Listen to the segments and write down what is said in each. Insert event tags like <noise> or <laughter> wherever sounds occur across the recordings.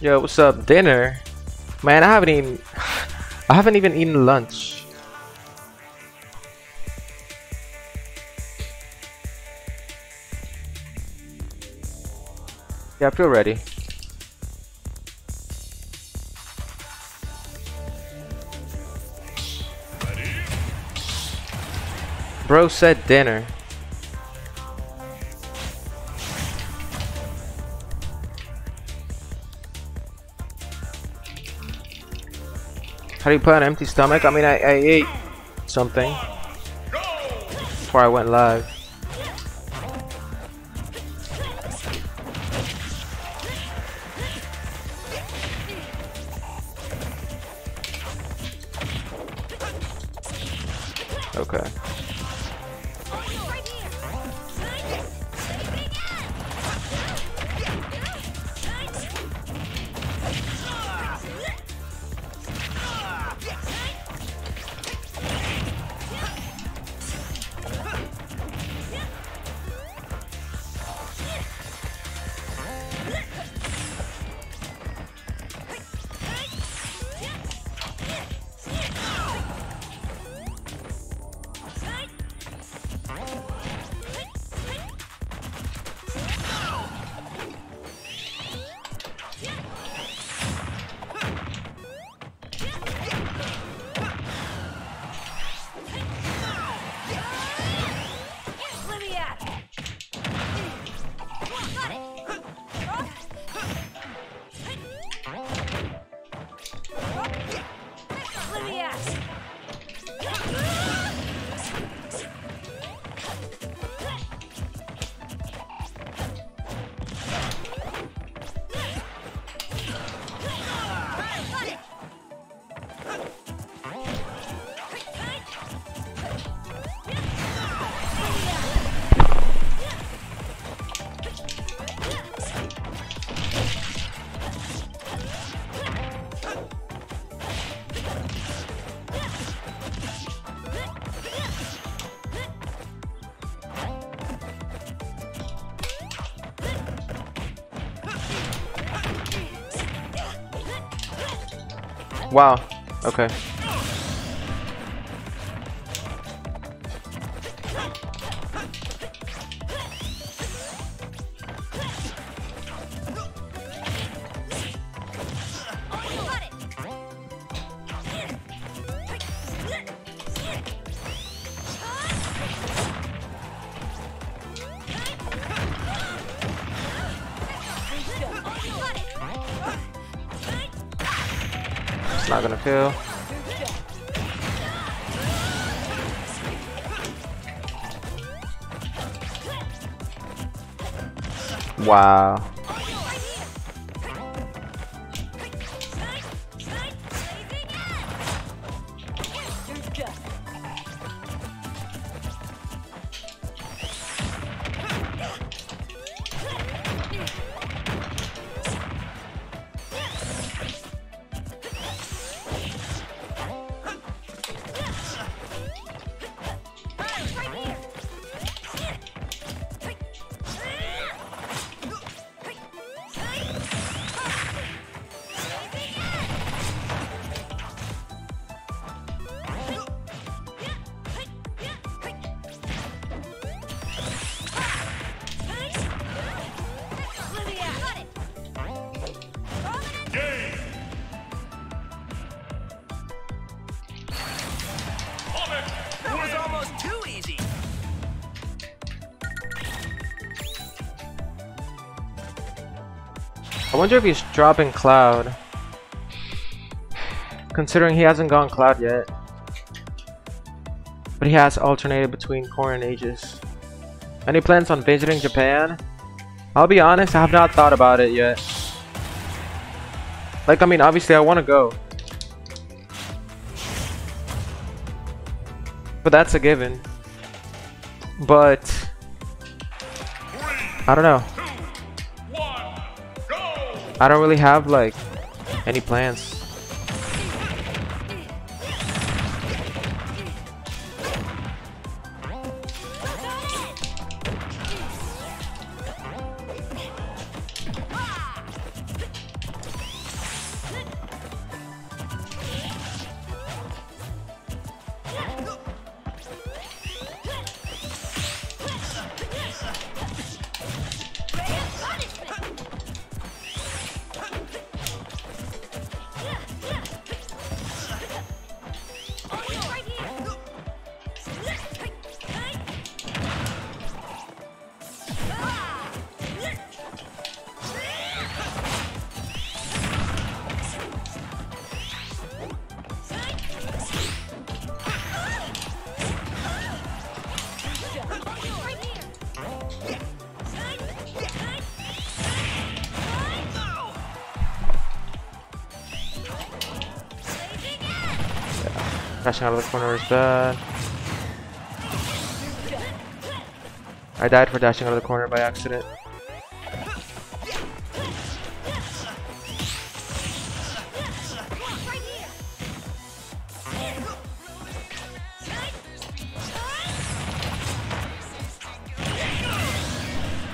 Yo, what's up? Dinner? Man, I haven't eaten. I haven't even eaten lunch. Yeah, I feel ready. Bro said dinner. How do you put an empty stomach? I mean, I, I ate something before I went live. Wow. Okay. Gonna kill. Wow. Wonder if he's dropping Cloud. Considering he hasn't gone Cloud yet. But he has alternated between Core and Aegis. Any plans on visiting Japan? I'll be honest, I have not thought about it yet. Like, I mean, obviously I want to go. But that's a given. But... I don't know. I don't really have, like, any plans. Dashing out of the corner is bad. I died for dashing out of the corner by accident.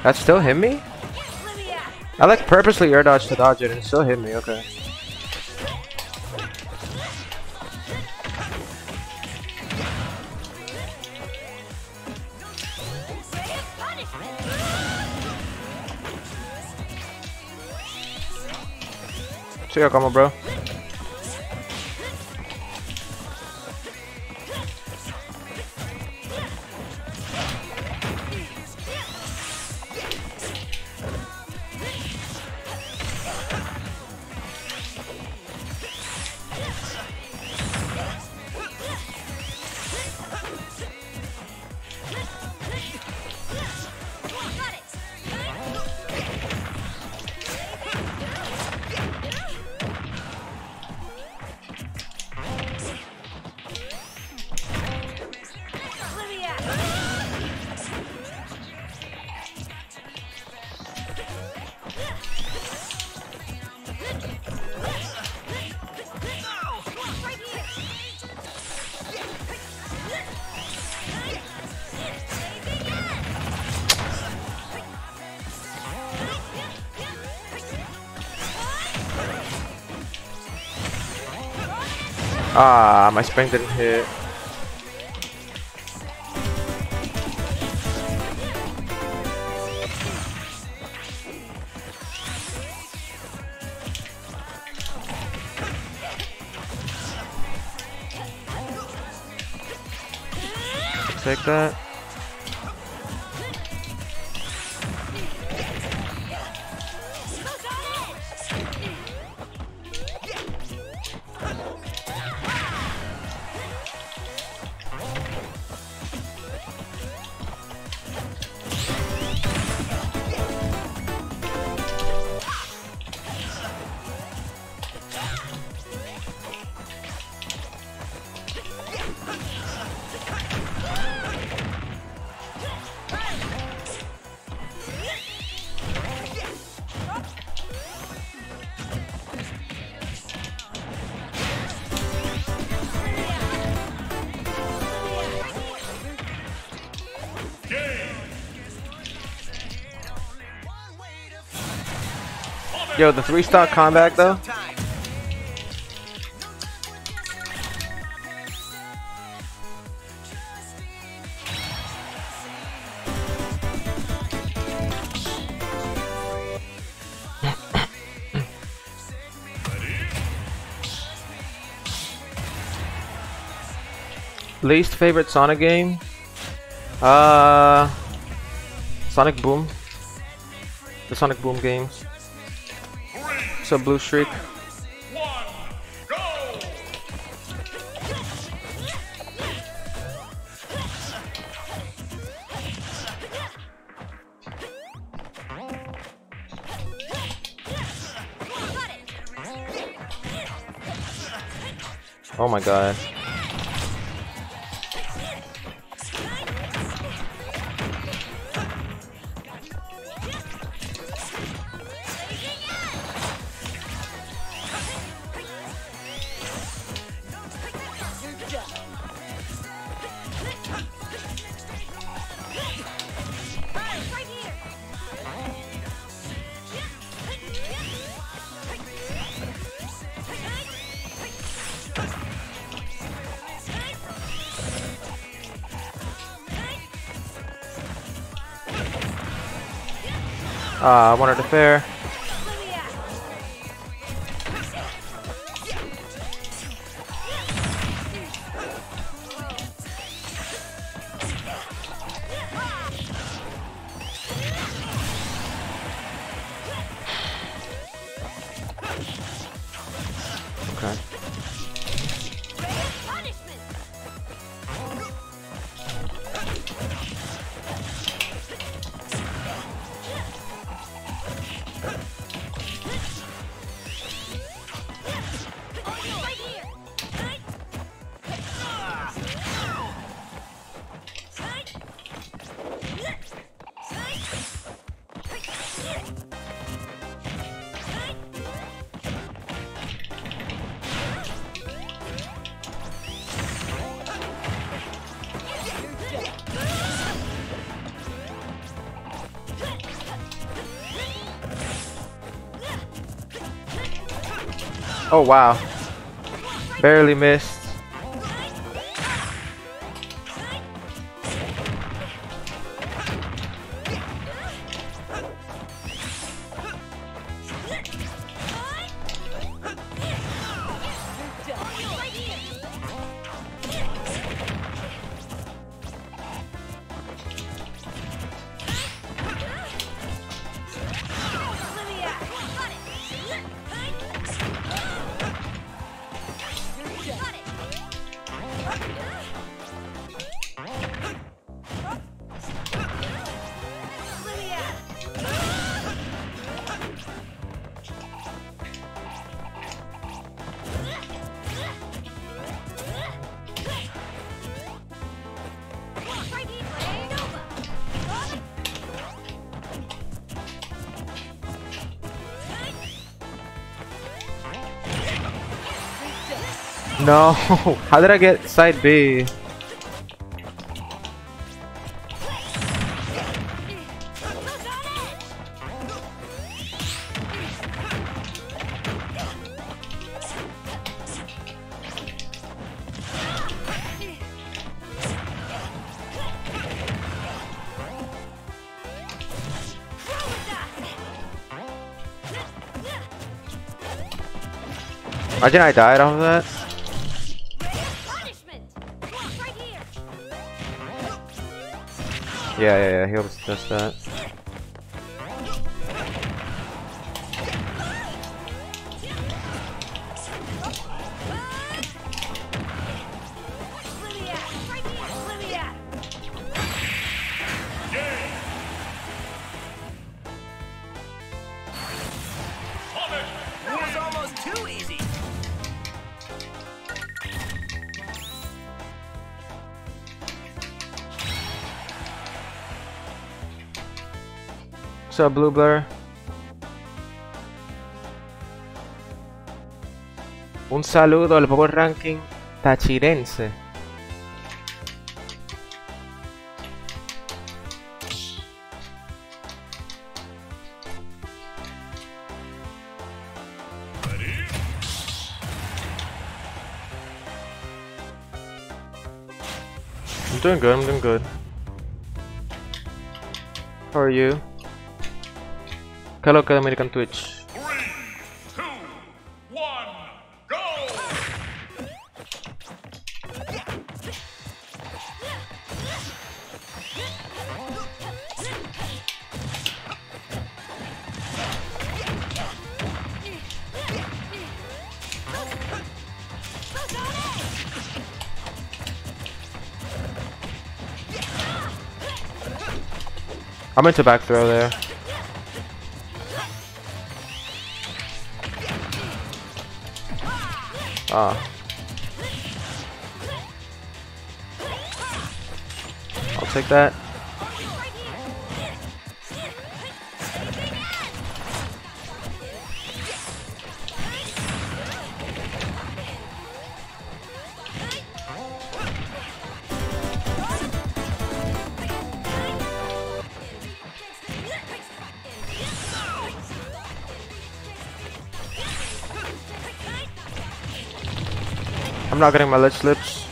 That still hit me? I like purposely air dodge to dodge it and it still hit me, okay. See ya, como bro. Ah, my spring didn't hit. Take that. Yo, the three stock comeback though. Least favorite Sonic game? Uh, Sonic Boom. The Sonic Boom games. So Blue Streak. Oh my god. I wanted to fair. Oh wow. Barely missed. No. <laughs> How did I get side B? Imagine I died off of that. Yeah, yeah, yeah. He always does that. Up, Blue Blur? Un saludo al Power Ranking tachirense. I'm doing good, I'm doing good. How are you? Hello, American Twitch. I meant to back throw there. Ah. I'll take that. I'm not getting my ledge slips.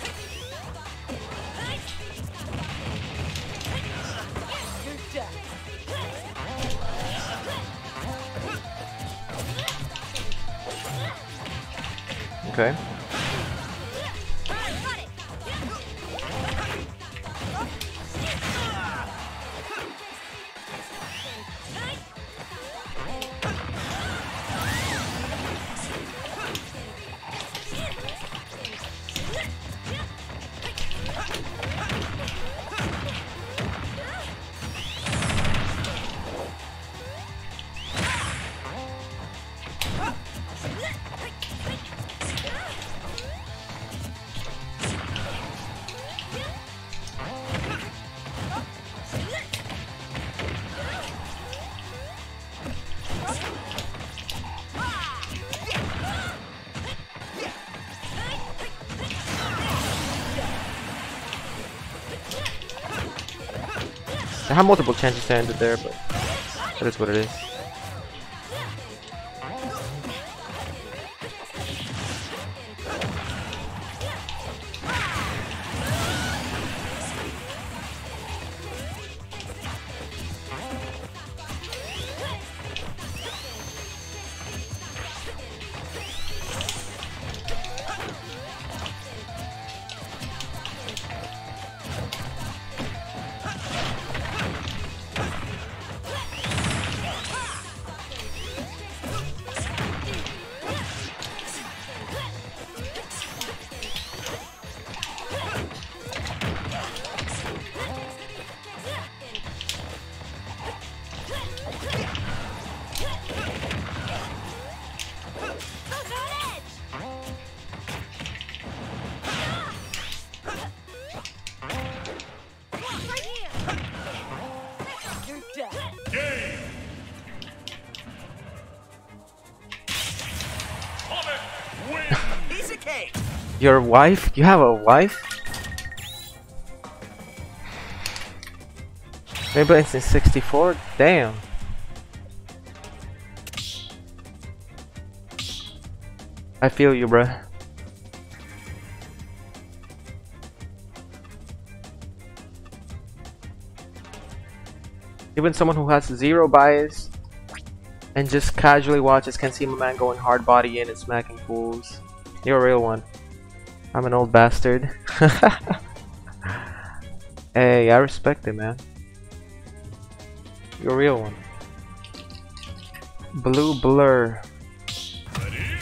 Okay. I have multiple chances to end it there, but that is what it is. Your wife? You have a wife? Maybe it's in 64? Damn. I feel you, bruh. Even someone who has zero bias and just casually watches can see my man going hard body in and smacking fools. You're a real one. I'm an old bastard. <laughs> hey, I respect it, man. You're a real one. Blue blur.